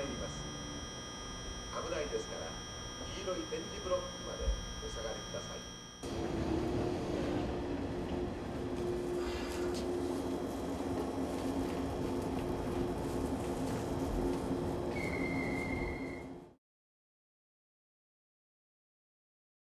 ります。危ないですから黄色い点字ブロック